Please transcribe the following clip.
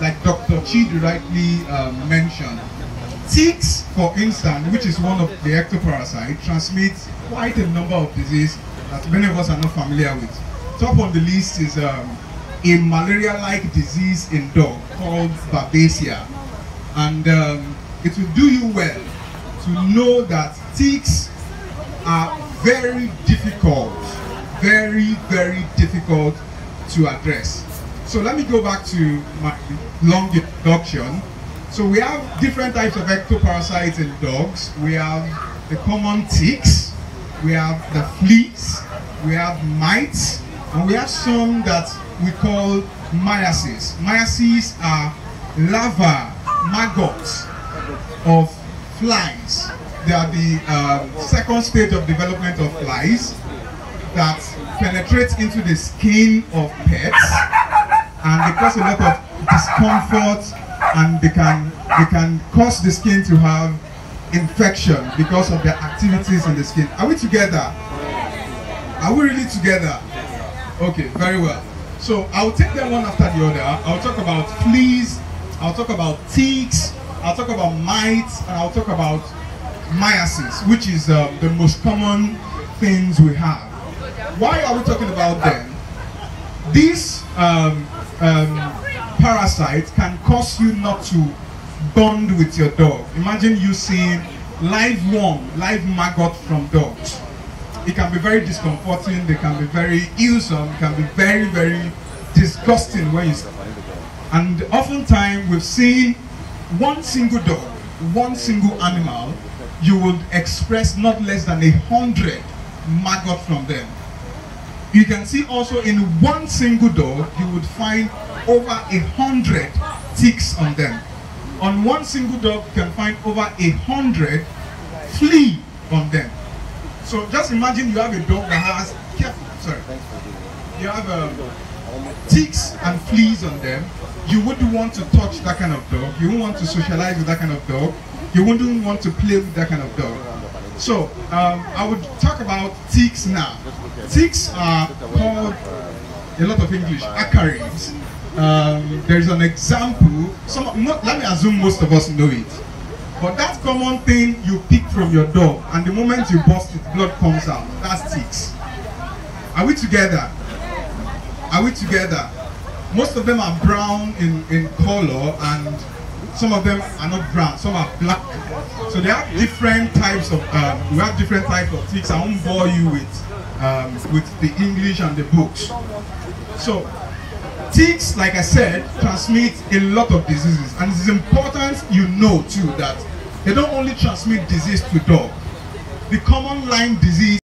like Dr. Chidi rightly um, mentioned, ticks, for instance, which is one of the ectoparasites, transmits quite a number of diseases that many of us are not familiar with. Top on the list is um, a malaria-like disease in dog called Babesia. And um, it will do you well to know that ticks are very difficult, very, very difficult to address. So let me go back to my long introduction. So we have different types of ectoparasites in dogs. We have the common ticks, we have the fleas, we have mites, and we have some that we call myiasis. Myiasis are larvae, maggots of flies. They are the uh, second stage of development of flies that penetrate into the skin of pets and they cause a lot of discomfort and they can they can cause the skin to have infection because of their activities in the skin. Are we together? Are we really together? Okay, very well. So I'll take them one after the other. I'll talk about fleas, I'll talk about ticks, I'll talk about mites, and I'll talk about myiasis, which is uh, the most common things we have. Why are we talking about them? These um, um, parasites can cause you not to bond with your dog. Imagine you seeing live worm, live maggot from dogs. It can be very discomforting, they can be very illsome, can be very, very disgusting when you see And oftentimes we've seen one single dog, one single animal, you would express not less than a hundred maggot from them. You can see also in one single dog, you would find over a hundred ticks on them. On one single dog, you can find over a hundred flea on them. So just imagine you have a dog that has, careful, sorry, you have um, ticks and fleas on them. You wouldn't want to touch that kind of dog. You wouldn't want to socialize with that kind of dog. You wouldn't want to play with that kind of dog. So um, I would talk about ticks now. Ticks are called a lot of English acarids. Um, there's an example. Some, not, let me assume most of us know it. But that common thing you pick from your dog, and the moment you bust it, blood comes out. That's ticks. Are we together? Are we together? Most of them are brown in, in color, and some of them are not brown, some are black. So they have different types of, um, we have different types of ticks. I won't bore you with, um, with the English and the books. So ticks, like I said, transmit a lot of diseases. And it's important you know too that they don't only transmit disease to dog. The common Lyme disease